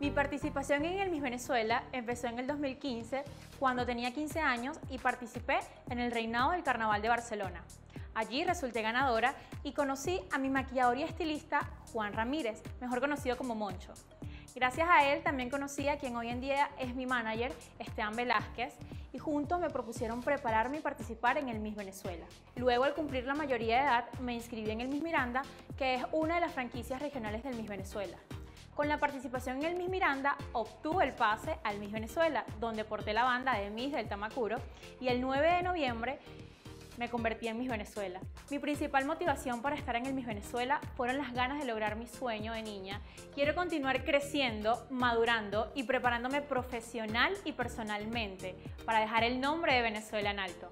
Mi participación en el Miss Venezuela empezó en el 2015 cuando tenía 15 años y participé en el reinado del Carnaval de Barcelona. Allí resulté ganadora y conocí a mi maquillador y estilista Juan Ramírez, mejor conocido como Moncho. Gracias a él también conocí a quien hoy en día es mi manager, Esteban Velázquez, y juntos me propusieron prepararme y participar en el Miss Venezuela. Luego, al cumplir la mayoría de edad, me inscribí en el Miss Miranda, que es una de las franquicias regionales del Miss Venezuela. Con la participación en el Miss Miranda obtuve el pase al Miss Venezuela, donde porté la banda de Miss del Tamacuro y el 9 de noviembre me convertí en Miss Venezuela. Mi principal motivación para estar en el Miss Venezuela fueron las ganas de lograr mi sueño de niña. Quiero continuar creciendo, madurando y preparándome profesional y personalmente para dejar el nombre de Venezuela en alto.